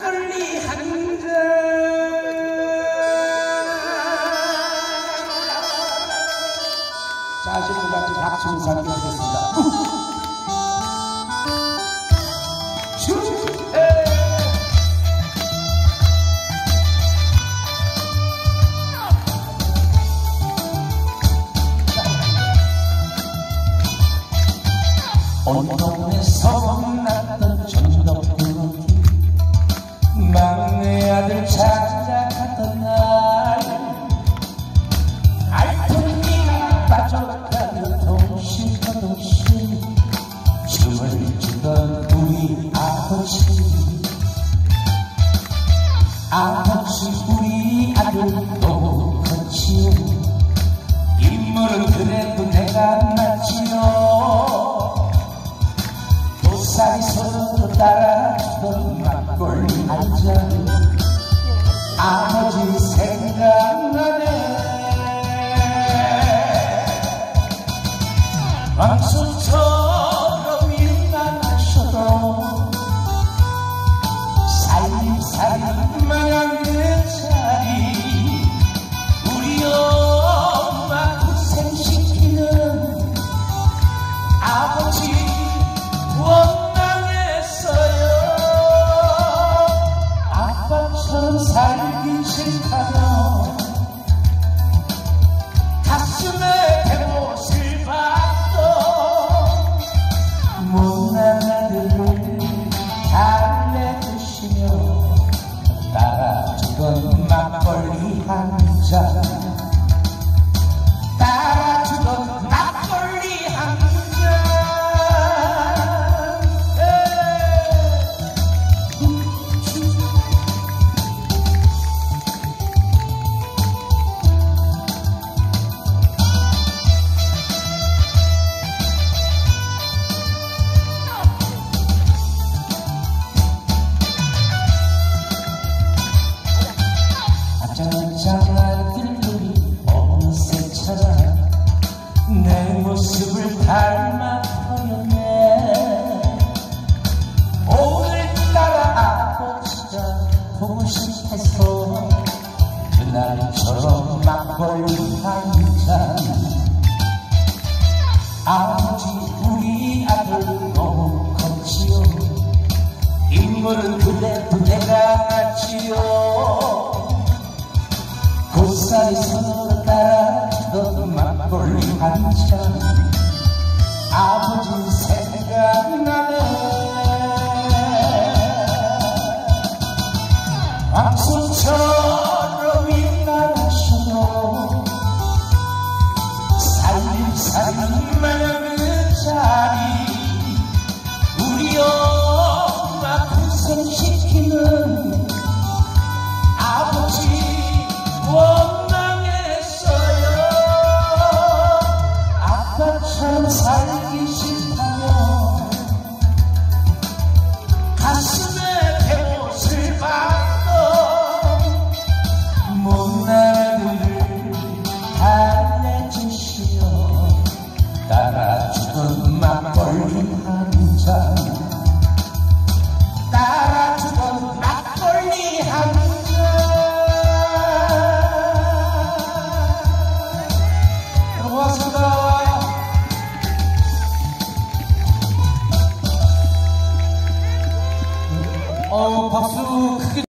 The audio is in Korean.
막걸리 한 잔. 자, 아시는 같이 박수 인사 드리겠습니다. 슈! 온몸에 소문났던 전덕 아버지 우리 아들 컸지요 인물은 그래도 내가 낫지요 도살이 서로 따라주던 막걸리 한잔. 아버지 생각나네. 왕수처 살기 싫다며. 가슴에 대못을 받던 못난 아들을 달래주시며 따라주던 막걸리 한잔 내 모습을 닮아 버렸네. 오늘따라 아버지가 보고 싶어서 그날처럼 막걸리 한잔. 아 한잔 아버지 생각나네. 박수처럼 일나가셔도 살림살이만 아빠처